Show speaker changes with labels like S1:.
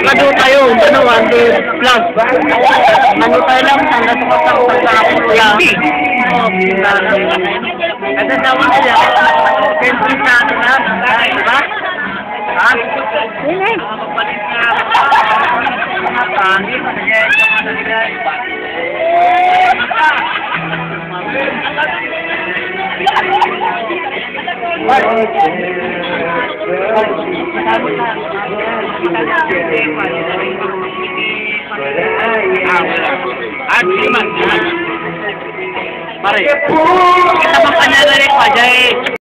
S1: Ano, tayo, ano, one day plus. Ano tayo lang, hanggang sa pasang sa kuya. Kasi daw nila, siyempre sa ano na, di ba? Ha? Hindi. Magpalit na. Mga pangit, sige, ano nila. Ah, lima. Pare. Kita bang kanya na rin pa, Jay?